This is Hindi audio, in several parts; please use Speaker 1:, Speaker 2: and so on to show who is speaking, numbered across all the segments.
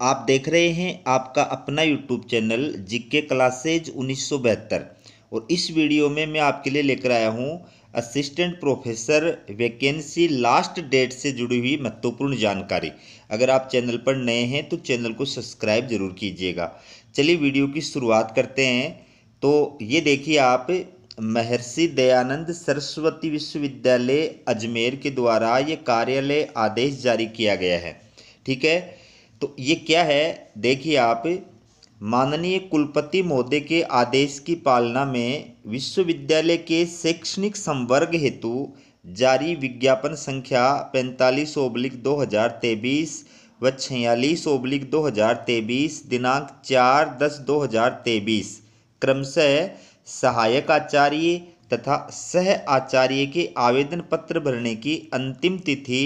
Speaker 1: आप देख रहे हैं आपका अपना यूट्यूब चैनल जीके क्लासेज उन्नीस सौ बहत्तर। और इस वीडियो में मैं आपके लिए लेकर आया हूँ assistant professor vacancy last date से जुड़ी हुई महत्वपूर्ण जानकारी। अगर आप चैनल पर नए हैं तो चैनल को सब्सक्राइब ज़रूर कीजिएगा। चलिए वीडियो की शुरुआत करते हैं। तो ये देखिए आप, महर्षि दयानंद सरस्वती विश्वविद्यालय अजमेर के द्वारा ये कार्यालय आदेश जारी किया गया है। ठीक है? तो ये क्या है? देखिए आप, माननीय कुलपति महोदय के आदेश की पालना में विश्वविद्यालय के शैक्षणिक संवर्ग हेतु जारी विज्ञापन संख्या पैंतालीस ओब्लिक दो हज़ार तेईस व छियालीस ओब्लिक दो हज़ार तेईस दिनांक चार दस दो हज़ार तेईस, क्रमशः सहायक आचार्य तथा सह आचार्य के आवेदन पत्र भरने की अंतिम तिथि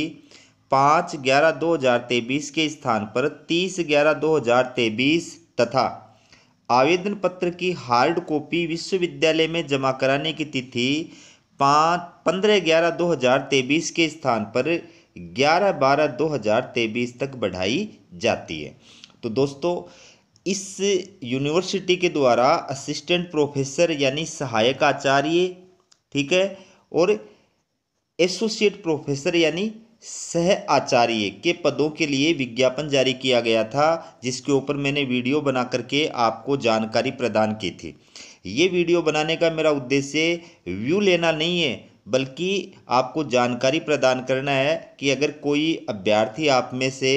Speaker 1: पाँच ग्यारह दो हज़ार तेईस के स्थान पर तीस ग्यारह दो हज़ार तेईस तथा आवेदन पत्र की हार्ड कॉपी विश्वविद्यालय में जमा कराने की तिथि पाँच पंद्रह ग्यारह दो हज़ार तेईस के स्थान पर ग्यारह बारह दो हज़ार तेईस तक बढ़ाई जाती है। तो दोस्तों, इस यूनिवर्सिटी के द्वारा असिस्टेंट प्रोफेसर यानी सहायक आचार्य, ठीक है, और एसोसिएट प्रोफेसर यानी सह आचार्य के पदों के लिए विज्ञापन जारी किया गया था, जिसके ऊपर मैंने वीडियो बना करके आपको जानकारी प्रदान की थी। ये वीडियो बनाने का मेरा उद्देश्य व्यू लेना नहीं है, बल्कि आपको जानकारी प्रदान करना है कि अगर कोई अभ्यर्थी आप में से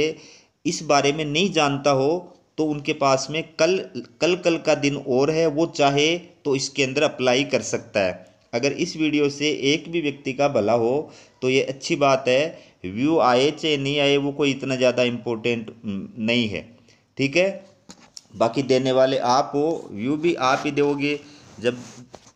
Speaker 1: इस बारे में नहीं जानता हो तो उनके पास में कल कल कल का दिन और है, वो चाहे तो इसके अंदर अप्लाई कर सकता है। अगर इस वीडियो से एक भी व्यक्ति का भला हो तो ये अच्छी बात है। व्यू आए चाहे नहीं आए, वो कोई इतना ज़्यादा इम्पोर्टेंट नहीं है। ठीक है? बाकी देने वाले आप हो व्यू भी आप ही दोगे। जब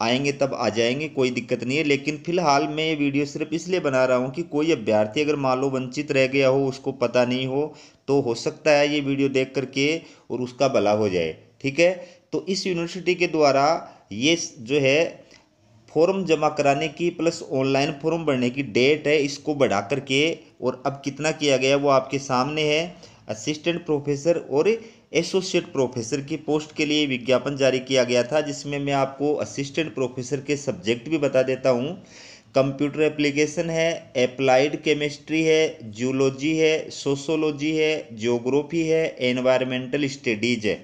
Speaker 1: आएँगे तब आ जाएँगे, कोई दिक्कत नहीं है। लेकिन फ़िलहाल मैं ये वीडियो सिर्फ़ इसलिए बना रहा हूँ कि कोई अभ्यर्थी अगर मान लो वंचित रह गया हो, उसको पता नहीं हो तो हो सकता है ये वीडियो देख करके और उसका भला हो जाए। ठीक है? तो इस यूनिवर्सिटी के द्वारा ये जो है फॉर्म जमा कराने की प्लस ऑनलाइन फॉर्म भरने की डेट है, इसको बढ़ा करके और अब कितना किया गया वो आपके सामने है। असिस्टेंट प्रोफेसर और एसोसिएट प्रोफेसर की पोस्ट के लिए विज्ञापन जारी किया गया था, जिसमें मैं आपको असिस्टेंट प्रोफेसर के सब्जेक्ट भी बता देता हूँ। कंप्यूटर एप्लीकेशन है अप्लाइड केमिस्ट्री है, जूलॉजी है, सोशोलॉजी है, जियोग्राफी है एनवायरमेंटल स्टडीज़ है।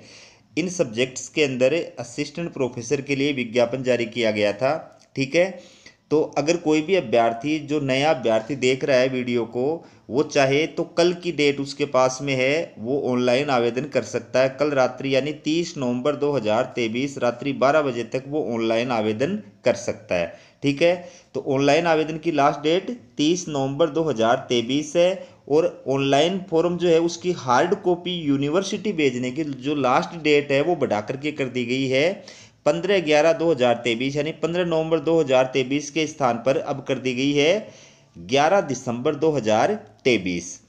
Speaker 1: इन सब्जेक्ट्स के अंदर असिस्टेंट प्रोफेसर के लिए विज्ञापन जारी किया गया था। ठीक है? तो अगर कोई भी अभ्यर्थी, जो नया अभ्यर्थी देख रहा है वीडियो को, वो चाहे तो कल की डेट उसके पास में है, वो ऑनलाइन आवेदन कर सकता है। कल रात्रि यानी तीस नवंबर 2023 रात्रि 12 बजे तक वो ऑनलाइन आवेदन कर सकता है। ठीक है? तो ऑनलाइन आवेदन की लास्ट डेट 30 नवंबर 2023 है और ऑनलाइन फॉर्म जो है उसकी हार्ड कॉपी यूनिवर्सिटी भेजने की जो लास्ट डेट है वो बढ़ा करके कर दी गई है। पंद्रह ग्यारह दो हज़ार तेईस, यानी पंद्रह नवंबर दो हज़ार तेईस के स्थान पर अब कर दी गई है ग्यारह दिसंबर दो हज़ार तेईस।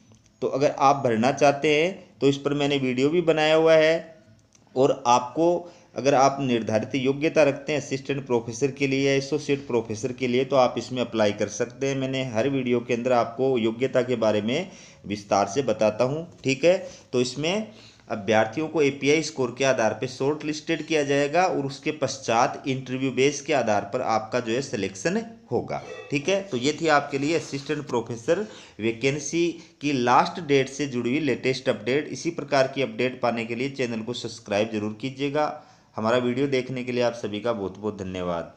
Speaker 1: तो अगर आप भरना चाहते हैं तो इस पर मैंने वीडियो भी बनाया हुआ है और आपको, अगर आप निर्धारित योग्यता रखते हैं असिस्टेंट प्रोफेसर के लिए या एसोसिएट प्रोफेसर के लिए तो आप इसमें अप्लाई कर सकते हैं। मैंने हर वीडियो के अंदर आपको योग्यता के बारे में विस्तार से बताता हूँ, ठीक है? तो इसमें अभ्यर्थियों को एपीआई स्कोर के आधार पर शॉर्ट लिस्टेड किया जाएगा और उसके पश्चात इंटरव्यू बेस के आधार पर आपका जो है सिलेक्शन होगा। ठीक है? तो ये थी आपके लिए असिस्टेंट प्रोफेसर वैकेंसी की लास्ट डेट से जुड़ी हुई लेटेस्ट अपडेट इसी प्रकार की अपडेट पाने के लिए चैनल को सब्सक्राइब ज़रूर कीजिएगा। हमारा वीडियो देखने के लिए आप सभी का बहुत बहुत धन्यवाद।